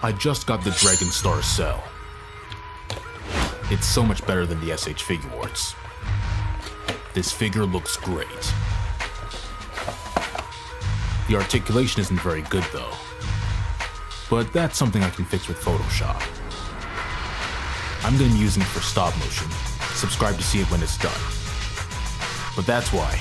I just got the Dragon Star Cell. It's so much better than the SH Figuarts. This figure looks great. The articulation isn't very good though. But that's something I can fix with Photoshop. I'm gonna be using it for stop motion. Subscribe to see it when it's done. But that's why